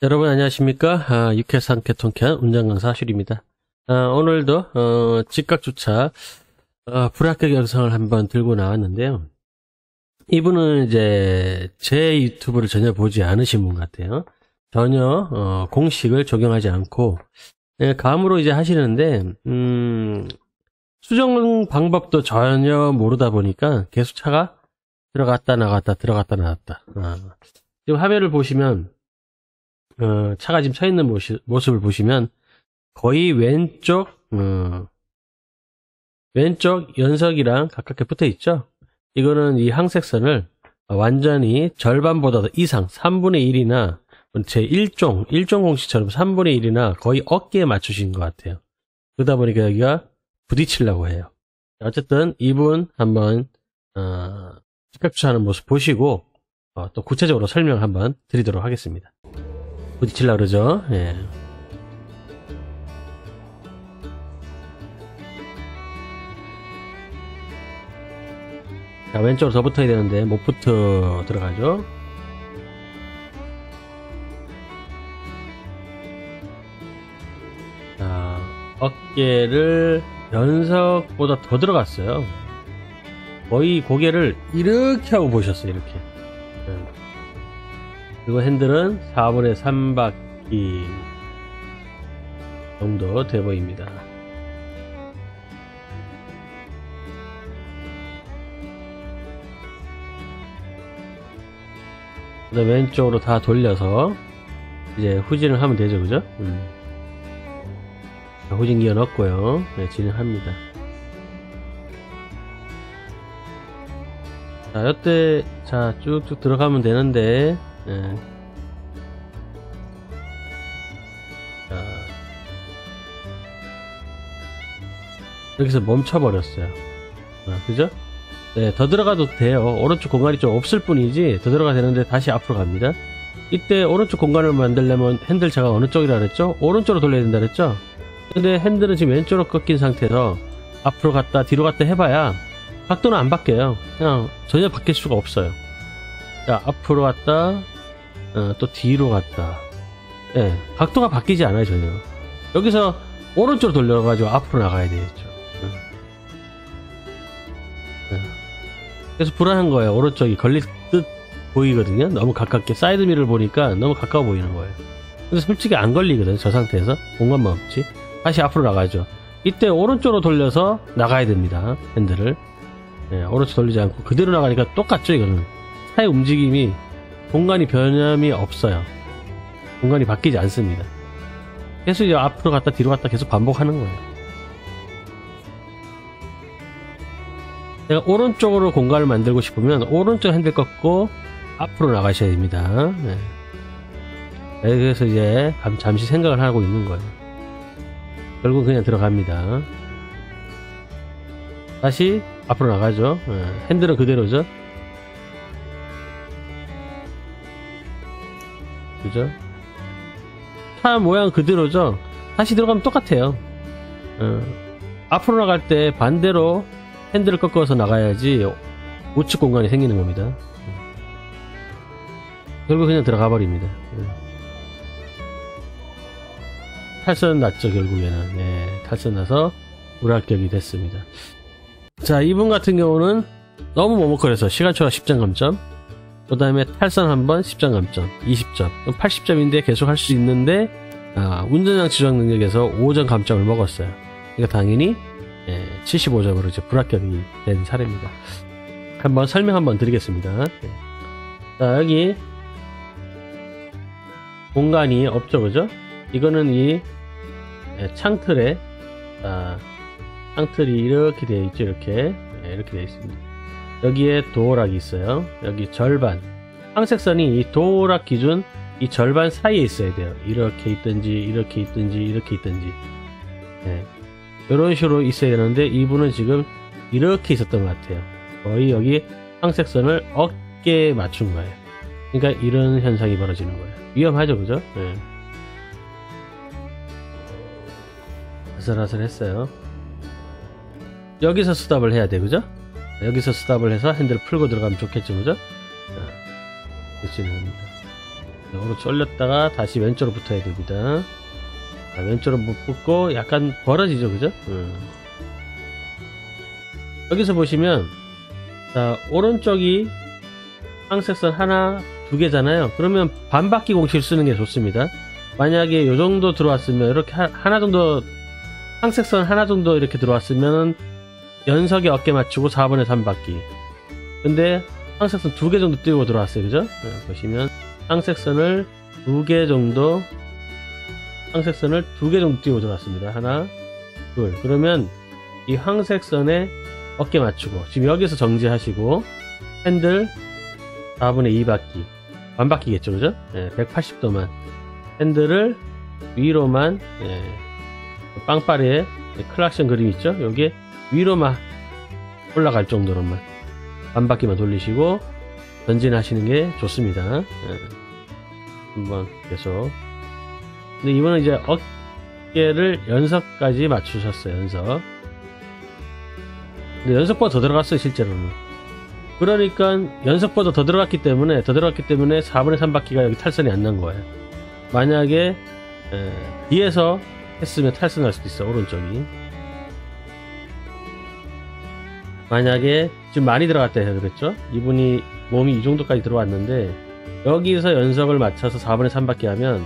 여러분 안녕하십니까? 아, 육회사 함께 통쾌한 운전 강사 슈입니다 아, 오늘도 어, 즉각 주차 어, 불합격 영상을 한번 들고 나왔는데요. 이분은 이제 제 유튜브를 전혀 보지 않으신 분 같아요. 전혀 어, 공식을 적용하지 않고 네, 감으로 이제 하시는데 음, 수정 방법도 전혀 모르다 보니까 계속 차가 들어갔다 나갔다 들어갔다 나갔다. 아, 지금 화면을 보시면 어, 차가 지금 서 있는 모시, 모습을 보시면 거의 왼쪽 어, 왼쪽 연석이랑 가깝게 붙어 있죠. 이거는 이 항색선을 완전히 절반보다 더 이상 3분의 1이나 제 1종 1종 공식처럼 3분의 1이나 거의 어깨에 맞추신 것 같아요. 그러다 보니까 여기가 부딪히려고 해요. 어쨌든 이분 한번 어, 스펙추하는 모습 보시고 어, 또 구체적으로 설명 한번 드리도록 하겠습니다. 부딪힐라 그러죠. 예. 자, 왼쪽으로 더 붙어야 되는데 못 붙어 들어가죠. 자, 어깨를 연석보다 더 들어갔어요. 거의 고개를 이렇게 하고 보셨어요, 이렇게. 예. 그리고 핸들은 4분의 3바퀴 정도 돼 보입니다. 그다음 왼쪽으로 다 돌려서 이제 후진을 하면 되죠, 그죠? 음. 후진 기어 넣었고요. 네, 진행합니다. 자, 이때 자 쭉쭉 들어가면 되는데 예. 자, 여기서 멈춰버렸어요. 아, 그죠? 네, 더 들어가도 돼요. 오른쪽 공간이 좀 없을 뿐이지 더 들어가 되는데 다시 앞으로 갑니다. 이때 오른쪽 공간을 만들려면 핸들 제가 어느 쪽이라 그랬죠? 오른쪽으로 돌려야 된다 그랬죠? 근데 핸들은 지금 왼쪽으로 꺾인 상태에서 앞으로 갔다 뒤로 갔다 해봐야 각도는 안 바뀌어요. 그냥 전혀 바뀔 수가 없어요. 자, 앞으로 갔다 어, 또 뒤로 갔다. 예, 각도가 바뀌지 않아요, 전혀. 여기서 오른쪽으로 돌려가지고 앞으로 나가야 되겠죠. 예. 예. 그래서 불안한 거예요. 오른쪽이 걸릴 듯 보이거든요. 너무 가깝게. 사이드미를 보니까 너무 가까워 보이는 거예요. 근데 솔직히 안 걸리거든요. 저 상태에서. 공간만 없지. 다시 앞으로 나가죠. 이때 오른쪽으로 돌려서 나가야 됩니다. 핸들을. 예, 오른쪽 돌리지 않고 그대로 나가니까 똑같죠, 이거는. 차의 움직임이 공간이 변함이 없어요. 공간이 바뀌지 않습니다. 계속 이제 앞으로 갔다 뒤로 갔다 계속 반복하는 거예요. 내가 오른쪽으로 공간을 만들고 싶으면 오른쪽 핸들 꺾고 앞으로 나가셔야 됩니다. 네. 네 그래서 이제 잠시 생각을 하고 있는 거예요. 결국 그냥 들어갑니다. 다시 앞으로 나가죠. 네. 핸들은 그대로죠. 그죠? 차 모양 그대로죠? 다시 들어가면 똑같아요. 어. 앞으로 나갈 때 반대로 핸들을 꺾어서 나가야지 우측 공간이 생기는 겁니다. 결국 그냥 들어가 버립니다. 탈선 났죠, 결국에는. 네, 탈선 나서 불합격이 됐습니다. 자, 이분 같은 경우는 너무 머뭇거려서 시간 초과 10점 감점. 그 다음에 탈선 한번 10점 감점. 20점 80점인데 계속 할 수 있는데 아, 운전장 지정 능력에서 5점 감점을 먹었어요. 그러니까 당연히 예, 75점으로 이제 불합격이 된 사례입니다. 한번 설명 한번 드리겠습니다. 예. 자 여기 공간이 없죠 그죠? 이거는 이 예, 창틀에 아, 창틀이 이렇게 되어 있죠 이렇게. 예, 이렇게 되어 있습니다 여기에 도어락이 있어요. 여기 절반. 황색선이 이 도어락 기준 이 절반 사이에 있어야 돼요. 이렇게 있든지 이렇게 있든지 이렇게 있든지. 네. 이런 식으로 있어야 되는데 이분은 지금 이렇게 있었던 것 같아요. 거의 여기 황색선을 어깨에 맞춘 거예요. 그러니까 이런 현상이 벌어지는 거예요. 위험하죠, 그죠? 네. 아슬아슬했어요. 여기서 스탑을 해야 돼, 그죠? 여기서 스탑을 해서 핸들을 풀고 들어가면 좋겠죠 그죠? 자, 진행합니다 오른쪽 올렸다가 다시 왼쪽으로 붙어야 됩니다. 자, 왼쪽으로 못 붙고 약간 벌어지죠, 그죠? 음. 여기서 보시면 자 오른쪽이 항색선 하나 두 개잖아요. 그러면 반바퀴 공식을 쓰는 게 좋습니다. 만약에 요 정도 들어왔으면 이렇게 하, 하나 정도 항색선 하나 정도 이렇게 들어왔으면 연석에 어깨 맞추고 4분의 3바퀴 근데 항색선 두 개 정도 띄고 들어왔어요 그죠? 네, 보시면 항색선을 두 개 정도 항색선을 두 개 정도 띄고 들어왔습니다 하나 둘 그러면 이 항색선에 어깨 맞추고 지금 여기서 정지하시고 핸들 4분의 2바퀴 반바퀴겠죠 그죠? 네, 180도만 핸들을 위로만 예, 빵빠레에 클락션 그림 있죠? 여기에 위로만 올라갈 정도로만 반 바퀴만 돌리시고 전진하시는 게 좋습니다. 예. 한번 계속. 근데 이번은 이제 어깨를 연석까지 맞추셨어요. 연석. 근데 연석보다 더 들어갔어요. 실제로는. 그러니까 연석보다 더 들어갔기 때문에 더 들어갔기 때문에 4분의 3바퀴가 여기 탈선이 안 난 거예요. 만약에 에, 뒤에서 했으면 탈선할 수도 있어 오른쪽이 만약에 지금 많이 들어갔다 해서 그랬죠? 이분이 몸이 이 정도까지 들어왔는데 여기서 연석을 맞춰서 4분의 3바퀴 하면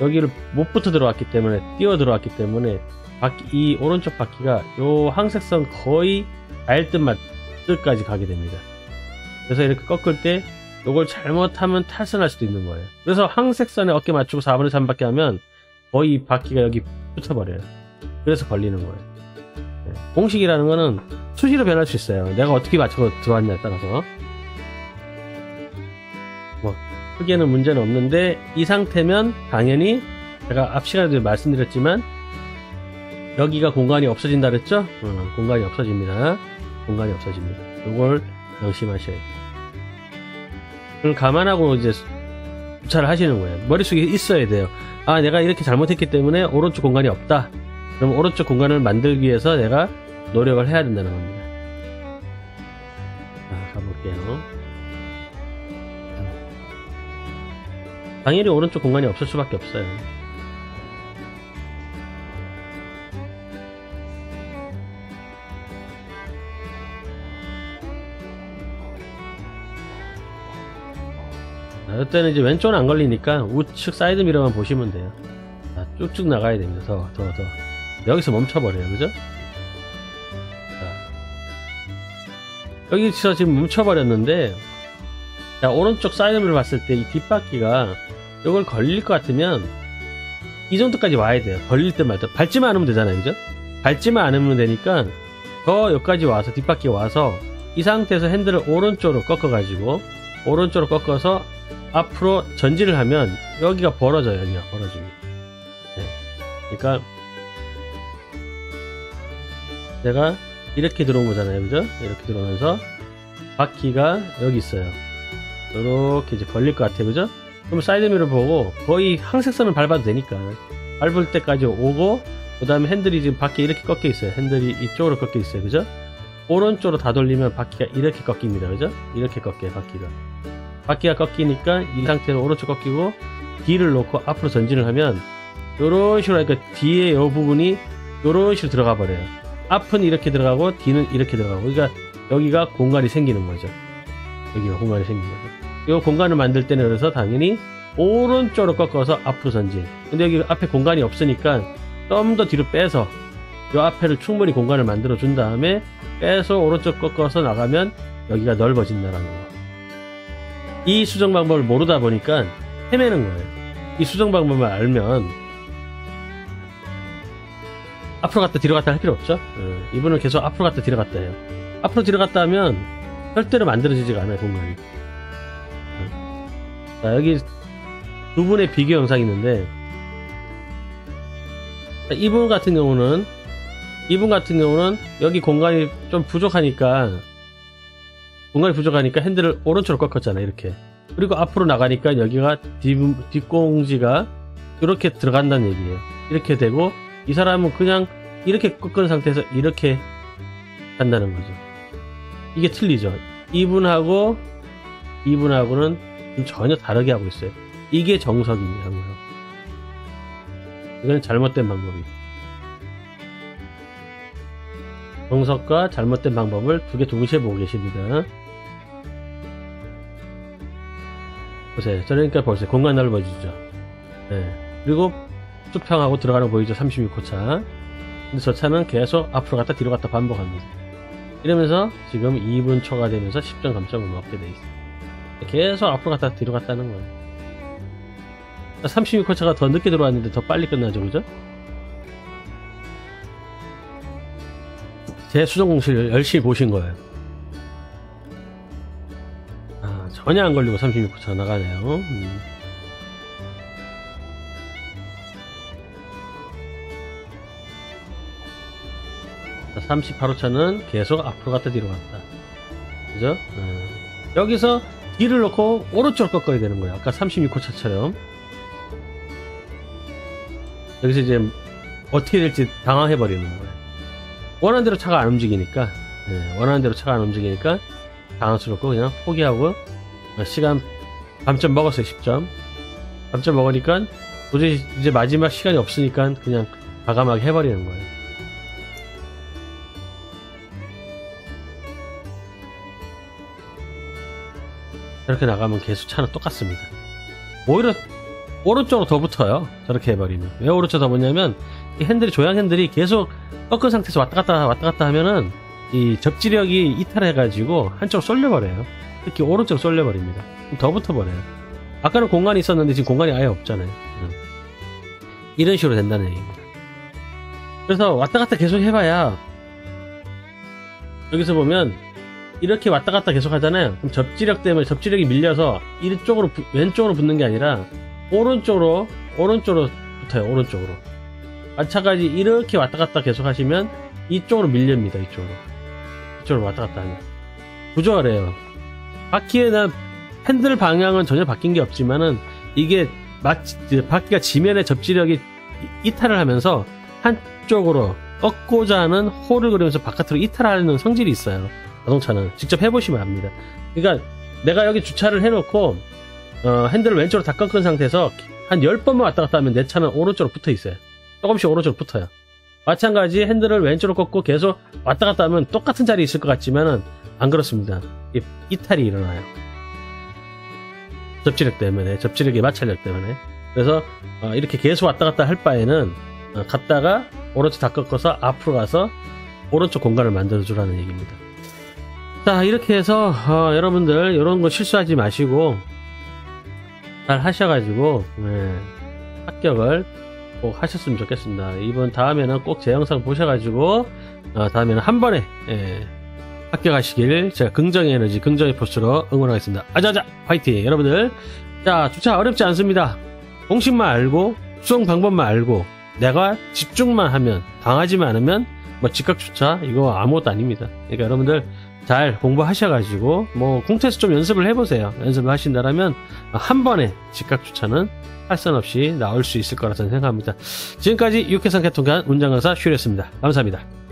여기를 못 붙어 들어왔기 때문에 뛰어 들어왔기 때문에 바퀴, 이 오른쪽 바퀴가 요 항색선 거의 닿을 듯 말듯까지 가게 됩니다. 그래서 이렇게 꺾을 때 요걸 잘못하면 탈선할 수도 있는 거예요. 그래서 항색선에 어깨 맞추고 4분의 3바퀴 하면 거의 바퀴가 여기 붙어버려요. 그래서 걸리는 거예요. 네. 공식이라는 거는 수시로 변할 수 있어요. 내가 어떻게 맞춰 들어왔냐에 따라서. 뭐 크게는 문제는 없는데 이 상태면 당연히 제가 앞 시간에도 말씀드렸지만 여기가 공간이 없어진다 그랬죠? 어, 공간이 없어집니다. 공간이 없어집니다. 이걸 명심하셔야 돼요. 그걸 감안하고 이제 주차를 하시는 거예요. 머릿속에 있어야 돼요. 아 내가 이렇게 잘못했기 때문에 오른쪽 공간이 없다 그럼 오른쪽 공간을 만들기 위해서 내가 노력을 해야 된다는 겁니다. 자 가볼게요. 당연히 오른쪽 공간이 없을 수밖에 없어요. 자, 이때는 이제 왼쪽은 안 걸리니까 우측 사이드 미러만 보시면 돼요. 자, 쭉쭉 나가야 됩니다. 더 더, 더. 여기서 멈춰버려요. 그죠? 자, 여기서 지금 멈춰버렸는데 자 오른쪽 사이드미러 봤을 때 이 뒷바퀴가 이걸 걸릴 것 같으면 이 정도까지 와야 돼요. 걸릴 때 말때 밟지만 않으면 되잖아요. 그죠? 밟지만 않으면 되니까 더 여기까지 와서 뒷바퀴 와서 이 상태에서 핸들을 오른쪽으로 꺾어 가지고 오른쪽으로 꺾어서 앞으로 전진을 하면 여기가 벌어져요. 여기가 벌어집니다 네. 그러니까 내가 이렇게 들어온 거잖아요. 그죠? 이렇게 들어오면서 바퀴가 여기 있어요. 이렇게 이제 걸릴 것 같아요. 그죠? 그럼 사이드미러 보고 거의 황색선을 밟아도 되니까 밟을 때까지 오고 그 다음에 핸들이 지금 바퀴 이렇게 꺾여 있어요. 핸들이 이쪽으로 꺾여 있어요. 그죠? 오른쪽으로 다 돌리면 바퀴가 이렇게 꺾입니다. 그죠? 이렇게 꺾여요 바퀴가. 바퀴가 꺾이니까 이 상태로 오른쪽 꺾이고 뒤를 놓고 앞으로 전진을 하면 요런 식으로 하니까 뒤에 요 부분이 요런 식으로 들어가 버려요 앞은 이렇게 들어가고 뒤는 이렇게 들어가고 그러니까 여기가 공간이 생기는 거죠 여기가 공간이 생기는 거죠 이 공간을 만들 때는 그래서 당연히 오른쪽으로 꺾어서 앞으로 전진 근데 여기 앞에 공간이 없으니까 좀 더 뒤로 빼서 이 앞에를 충분히 공간을 만들어 준 다음에 빼서 오른쪽 꺾어서 나가면 여기가 넓어진다는 거. 이 수정 방법을 모르다 보니까 헤매는 거예요. 이 수정 방법을 알면 앞으로 갔다 뒤로 갔다 할 필요 없죠. 어, 이분은 계속 앞으로 갔다 뒤로 갔다 해요. 앞으로 뒤로 갔다 하면 절대로 만들어지지가 않아요 공간이. 어. 자 여기 두 분의 비교 영상이 있는데 이분 같은 경우는 이분 같은 경우는 여기 공간이 좀 부족하니까 공간이 부족하니까 핸들을 오른쪽으로 꺾었잖아요 이렇게 그리고 앞으로 나가니까 여기가 뒷, 뒷공지가 이렇게 들어간다는 얘기예요 이렇게 되고 이 사람은 그냥 이렇게 꺾은 상태에서 이렇게 간다는 거죠 이게 틀리죠 이분하고 이분하고는 전혀 다르게 하고 있어요 이게 정석입니다. 정석. 이건 잘못된 방법이에요. 정석과 잘못된 방법을 두 개 동시에 보고 계십니다. 보세요. 그러니까 보세요. 공간 넓어지죠. 네. 그리고 수평하고 들어가는 거 보이죠? 36호 차. 근데 저 차는 계속 앞으로 갔다 뒤로 갔다 반복합니다. 이러면서 지금 2분 초가 되면서 10점 감점을 먹게 돼 있어요. 계속 앞으로 갔다 뒤로 갔다 하는 거예요. 36호 차가 더 늦게 들어왔는데 더 빨리 끝나죠, 그죠? 제 수정 공식을 열심히 보신 거예요. 아, 전혀 안 걸리고 36호 차 나가네요. 음. 38호차는 계속 앞으로 갔다 뒤로 갔다. 그죠? 음. 여기서 뒤를 놓고 오른쪽으로 꺾어야 되는 거예요. 아까 36호차처럼. 여기서 이제 어떻게 될지 당황해버리는 거예요. 원하는 대로 차가 안 움직이니까, 예, 원하는 대로 차가 안 움직이니까 당황스럽고 그냥 포기하고 시간 밤점 먹었어요, 10점. 밤점 먹으니까 도저히 이제 마지막 시간이 없으니까 그냥 과감하게 해버리는 거예요. 이렇게 나가면 계속 차는 똑같습니다. 오히려 오른쪽으로 더 붙어요. 저렇게 해버리면. 왜 오른쪽 더 붙냐면 이 핸들이 조향 핸들이 계속 꺾은 상태에서 왔다 갔다 왔다 갔다 하면은 이 접지력이 이탈해가지고 한쪽으로 쏠려버려요. 특히 오른쪽 쏠려버립니다. 더 붙어버려요. 아까는 공간이 있었는데 지금 공간이 아예 없잖아요. 응. 이런 식으로 된다는 얘기입니다. 그래서 왔다 갔다 계속 해봐야 여기서 보면 이렇게 왔다 갔다 계속 하잖아요. 그럼 접지력 때문에 접지력이 밀려서 이쪽으로 부- 왼쪽으로 붙는 게 아니라 오른쪽으로 오른쪽으로 붙어요. 오른쪽으로. 마찬가지 이렇게 왔다 갔다 계속 하시면 이쪽으로 밀립니다. 이쪽으로. 이쪽으로 왔다 갔다 하면 부조화래요. 바퀴에는 핸들 방향은 전혀 바뀐 게 없지만은 이게 마치 그 바퀴가 지면에 접지력이 이- 이탈을 하면서 한쪽으로 꺾고자 하는 홀을 그리면서 바깥으로 이탈하는 성질이 있어요. 자동차는 직접 해보시면 압니다. 그러니까 내가 여기 주차를 해놓고 어, 핸들을 왼쪽으로 다 꺾은 상태에서 한 10번만 왔다 갔다 하면 내 차는 오른쪽으로 붙어 있어요. 조금씩 오른쪽으로 붙어요. 마찬가지 핸들을 왼쪽으로 꺾고 계속 왔다 갔다 하면 똑같은 자리에 있을 것 같지만은 안 그렇습니다. 이, 이탈이 일어나요. 접지력 때문에, 접지력의 마찰력 때문에. 그래서 어, 이렇게 계속 왔다 갔다 할 바에는 어, 갔다가 오른쪽 다 꺾어서 앞으로 가서 오른쪽 공간을 만들어 주라는 얘기입니다. 자 이렇게 해서 어, 여러분들 이런 거 실수하지 마시고 잘 하셔가지고 예, 합격을 꼭 하셨으면 좋겠습니다. 이번 다음에는 꼭 제 영상 보셔가지고 어, 다음에는 한 번에 예, 합격하시길 제가 긍정의 에너지 긍정의 포스로 응원하겠습니다. 아자아자 화이팅 여러분들 자 주차 어렵지 않습니다. 공식만 알고 수송 방법만 알고 내가 집중만 하면 당하지만 않으면 뭐 즉각 주차 이거 아무것도 아닙니다. 그러니까 여러분들 잘 공부하셔가지고 뭐 공태에서 좀 연습을 해보세요. 연습을 하신다라면 한 번에 즉각 주차는 할선 없이 나올 수 있을 거라 저는 생각합니다. 지금까지 육해상 개통관 운전강사 슈였습니다. 감사합니다.